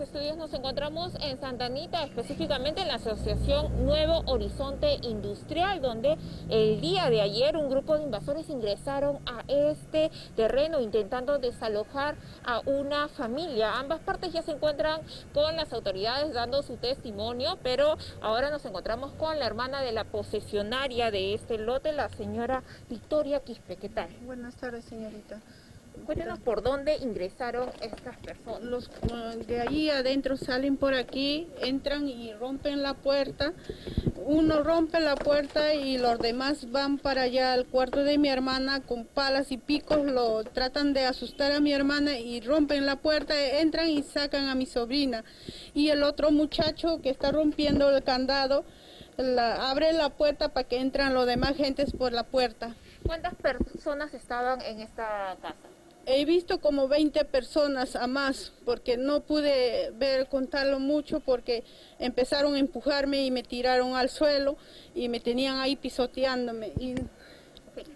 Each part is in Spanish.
Estudios. Nos encontramos en Santa Anita, específicamente en la Asociación Nuevo Horizonte Industrial, donde el día de ayer un grupo de invasores ingresaron a este terreno intentando desalojar a una familia. Ambas partes ya se encuentran con las autoridades dando su testimonio, pero ahora nos encontramos con la hermana de la posesionaria de este lote, la señora Victoria Quispe. ¿Qué tal? Buenas tardes, señorita. Cuéntenos por dónde ingresaron estas personas. Los uh, de ahí adentro salen por aquí, entran y rompen la puerta. Uno rompe la puerta y los demás van para allá al cuarto de mi hermana con palas y picos, lo tratan de asustar a mi hermana y rompen la puerta, entran y sacan a mi sobrina. Y el otro muchacho que está rompiendo el candado, la, abre la puerta para que entran los demás gentes por la puerta. ¿Cuántas personas estaban en esta casa? He visto como 20 personas a más, porque no pude ver, contarlo mucho, porque empezaron a empujarme y me tiraron al suelo y me tenían ahí pisoteándome. Y,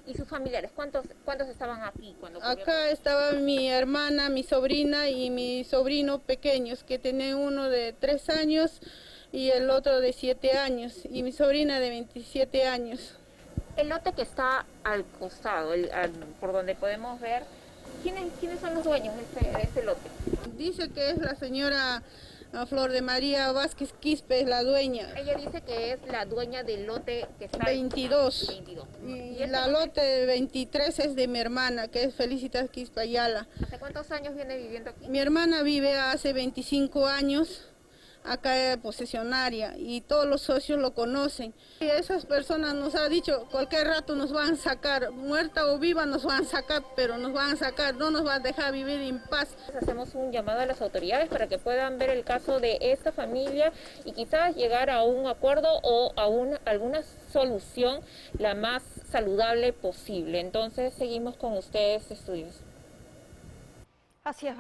¿Y sus familiares? ¿Cuántos, cuántos estaban aquí? cuando Acá estaba mi hermana, mi sobrina y mi sobrino pequeños, que tienen uno de tres años y el otro de siete años, y mi sobrina de 27 años. El lote que está al costado, el, al, por donde podemos ver ¿Quiénes, ¿Quiénes son los dueños de este, este lote? Dice que es la señora ah, Flor de María Vázquez Quispe, es la dueña. Ella dice que es la dueña del lote que está... 22. 22. Y, ¿Y la lote 23 es de mi hermana, que es Felicitas Quispe Ayala. ¿Hace cuántos años viene viviendo aquí? Mi hermana vive hace 25 años acá es posesionaria y todos los socios lo conocen. Y esas personas nos han dicho, cualquier rato nos van a sacar, muerta o viva nos van a sacar, pero nos van a sacar, no nos van a dejar vivir en paz. Hacemos un llamado a las autoridades para que puedan ver el caso de esta familia y quizás llegar a un acuerdo o a una, alguna solución la más saludable posible. Entonces seguimos con ustedes, estudios. Así es,